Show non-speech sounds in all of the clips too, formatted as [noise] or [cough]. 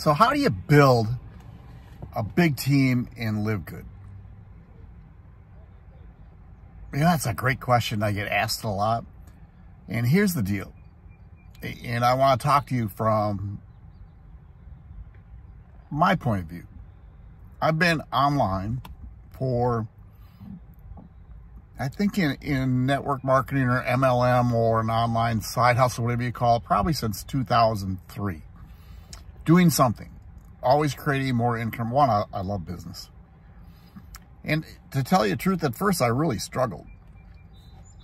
So how do you build a big team and LiveGood? You know, that's a great question. I get asked a lot. And here's the deal. And I want to talk to you from my point of view. I've been online for, I think in, in network marketing or MLM or an online side hustle, whatever you call it, probably since 2003 doing something, always creating more income. One, I, I love business. And to tell you the truth, at first I really struggled.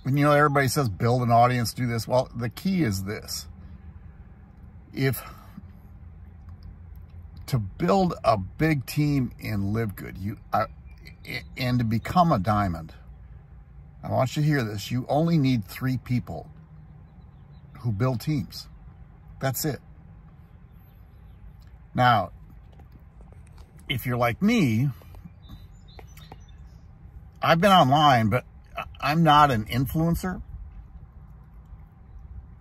And you know, everybody says build an audience, do this. Well, the key is this. If to build a big team in LiveGood, you uh, and to become a diamond, I want you to hear this. You only need three people who build teams. That's it. Now, if you're like me, I've been online, but I'm not an influencer,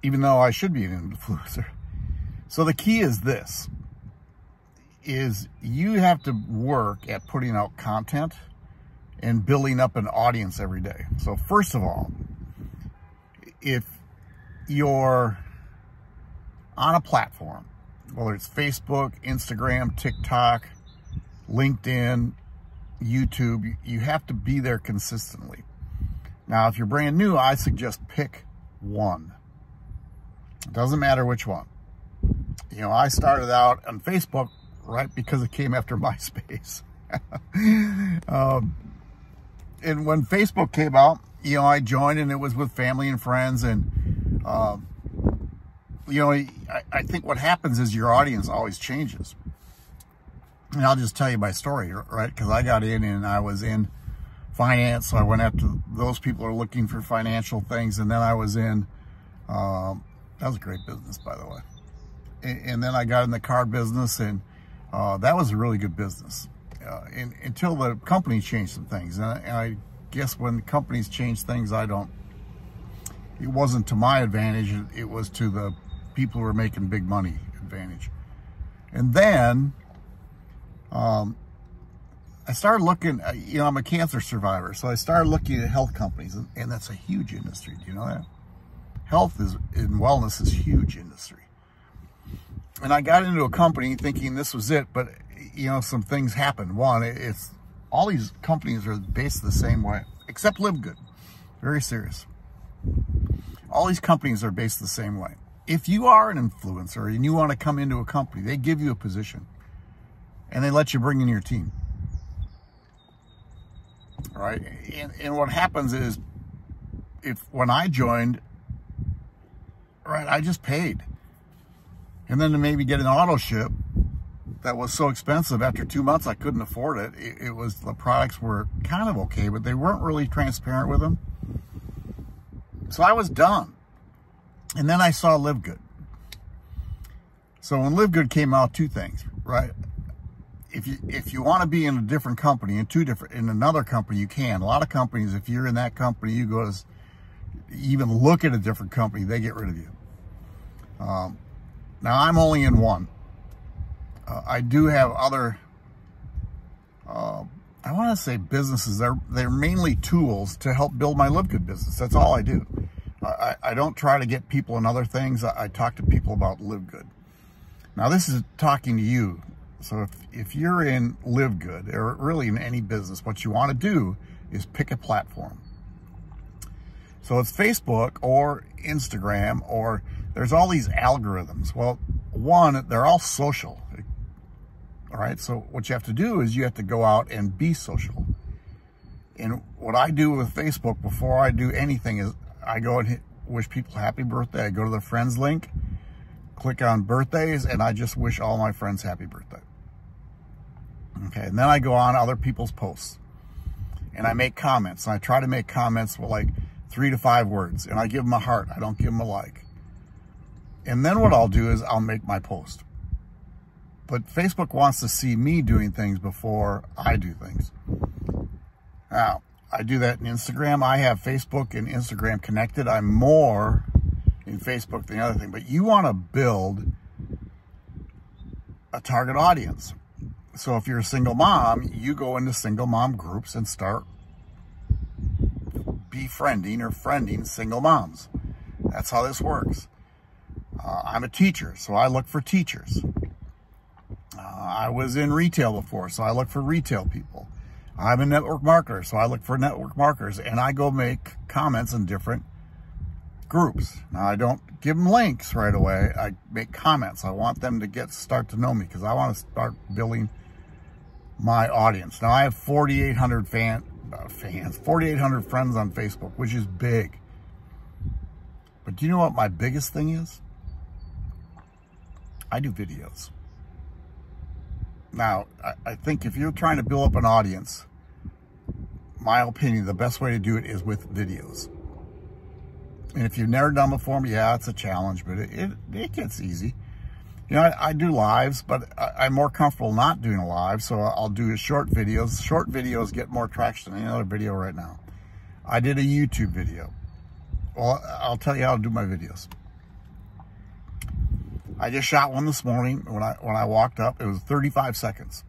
even though I should be an [laughs] influencer. So the key is this, is you have to work at putting out content and building up an audience every day. So first of all, if you're on a platform whether it's Facebook, Instagram, TikTok, LinkedIn, YouTube, you have to be there consistently. Now, if you're brand new, I suggest pick one. It doesn't matter which one. You know, I started out on Facebook right because it came after [laughs] MySpace. [laughs] um, and when Facebook came out, you know, I joined and it was with family and friends and, um, you know, I, I think what happens is your audience always changes. And I'll just tell you my story, right? Because I got in and I was in finance. So I went after those people are looking for financial things. And then I was in, um, that was a great business, by the way. And, and then I got in the car business and uh, that was a really good business. Uh, and, until the company changed some things. And I, and I guess when companies change things, I don't, it wasn't to my advantage. It was to the people who are making big money advantage. And then um, I started looking, uh, you know, I'm a cancer survivor, so I started looking at health companies, and, and that's a huge industry. Do you know that? Health is and wellness is huge industry. And I got into a company thinking this was it, but you know, some things happened. One, it's all these companies are based the same way, except LiveGood. Very serious. All these companies are based the same way if you are an influencer and you want to come into a company, they give you a position and they let you bring in your team. Right? And, and what happens is if when I joined, right, I just paid. And then to maybe get an auto ship that was so expensive after two months, I couldn't afford it. it. It was the products were kind of okay, but they weren't really transparent with them. So I was done. And then I saw LiveGood. So when LiveGood came out, two things, right? If you if you want to be in a different company, in two different in another company, you can. A lot of companies, if you're in that company, you go to even look at a different company, they get rid of you. Um, now I'm only in one. Uh, I do have other. Uh, I want to say businesses. They're they're mainly tools to help build my LiveGood business. That's all I do. I, I don't try to get people in other things. I, I talk to people about LiveGood. Now this is talking to you. So if, if you're in LiveGood or really in any business, what you want to do is pick a platform. So it's Facebook or Instagram or there's all these algorithms. Well, one, they're all social. All right. So what you have to do is you have to go out and be social. And what I do with Facebook before I do anything is I go and hit, wish people happy birthday. I go to the friends link, click on birthdays, and I just wish all my friends happy birthday. Okay, and then I go on other people's posts and I make comments. And I try to make comments with like three to five words and I give them a heart. I don't give them a like. And then what I'll do is I'll make my post. But Facebook wants to see me doing things before I do things. Now, I do that in Instagram. I have Facebook and Instagram connected. I'm more in Facebook than the other thing. But you want to build a target audience. So if you're a single mom, you go into single mom groups and start befriending or friending single moms. That's how this works. Uh, I'm a teacher, so I look for teachers. Uh, I was in retail before, so I look for retail people. I'm a network marketer, so I look for network marketers, and I go make comments in different groups. Now, I don't give them links right away. I make comments. I want them to get start to know me because I want to start building my audience. Now, I have 4,800 fan, uh, fans, 4,800 friends on Facebook, which is big. But do you know what my biggest thing is? I do videos. Now, I, think if you're trying to build up an audience, my opinion, the best way to do it is with videos. And if you've never done before, yeah, it's a challenge, but it, it, it gets easy. You know, I, I do lives, but I, am more comfortable not doing a live, so I'll do short videos. Short videos get more traction than any other video right now. I did a YouTube video. Well, I'll tell you how to do my videos. I just shot one this morning when I when I walked up. It was 35 seconds.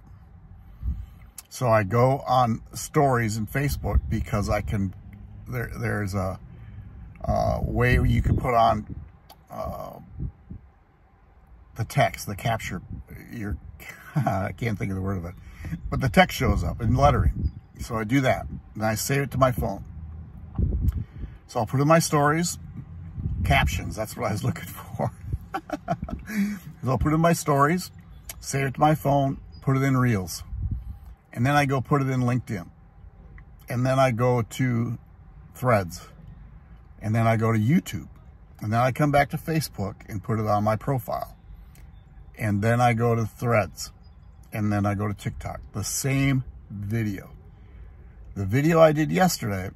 So I go on stories in Facebook because I can. There there's a, a way you can put on uh, the text, the capture. Your [laughs] I can't think of the word of it, but the text shows up in lettering. So I do that, and I save it to my phone. So I'll put in my stories, captions. That's what I was [laughs] looking for. [laughs] I'll put it in my stories, save it to my phone, put it in Reels. And then I go put it in LinkedIn. And then I go to Threads. And then I go to YouTube. And then I come back to Facebook and put it on my profile. And then I go to Threads. And then I go to TikTok. The same video. The video I did yesterday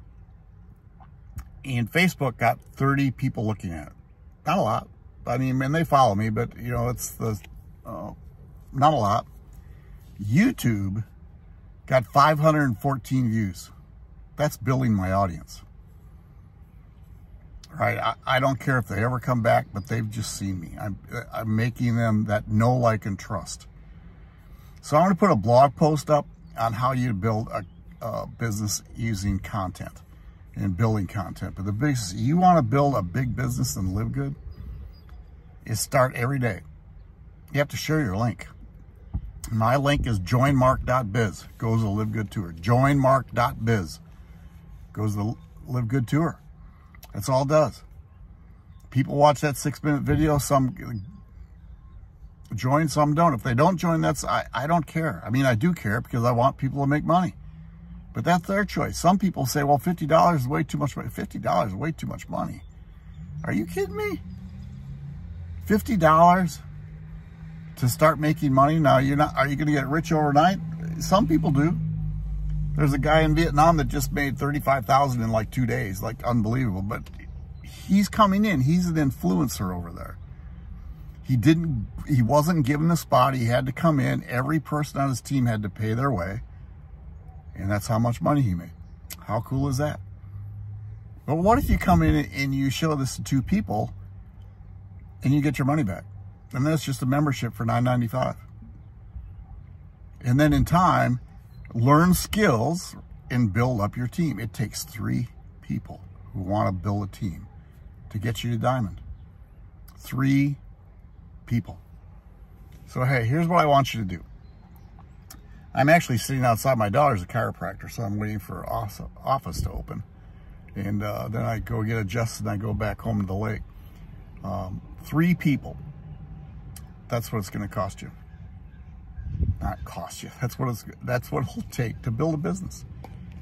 and Facebook got 30 people looking at it. Not a lot. I mean, and they follow me, but you know, it's the, uh, not a lot. YouTube got 514 views. That's building my audience. Right? I, I don't care if they ever come back, but they've just seen me. I'm, I'm making them that know, like, and trust. So I'm going to put a blog post up on how you build a, a business using content and building content. But the biggest, you want to build a big business and LiveGood, is start every day. You have to share your link. My link is joinmark.biz. Goes to LiveGood Tour. Joinmark.biz. Goes to LiveGood Tour. That's all it does. People watch that six minute video. Some join, some don't. If they don't join, that's, I, I don't care. I mean, I do care because I want people to make money. But that's their choice. Some people say, well, $50 is way too much money. $50 is way too much money. Are you kidding me? $50 to start making money. Now, you're not, are you going to get rich overnight? Some people do. There's a guy in Vietnam that just made 35,000 in like two days, like unbelievable. But he's coming in. He's an influencer over there. He didn't, he wasn't given a spot. He had to come in. Every person on his team had to pay their way. And that's how much money he made. How cool is that? But what if you come in and you show this to two people and you get your money back? And that's just a membership for $9.95. And then in time, learn skills and build up your team. It takes three people who want to build a team to get you to diamond. Three people. So, hey, here's what I want you to do. I'm actually sitting outside my daughter's a chiropractor, so I'm waiting for office to open. And uh, then I go get adjusted and I go back home to the lake. Um, three people. That's what it's going to cost you. Not cost you. That's what it's. That's what it'll take to build a business.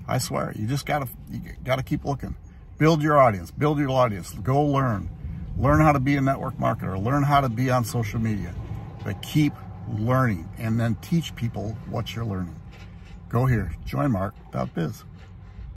I swear. You just gotta. You gotta keep looking. Build your audience. Build your audience. Go learn. Learn how to be a network marketer. Learn how to be on social media. But keep learning and then teach people what you're learning. Go here, joinmark.biz.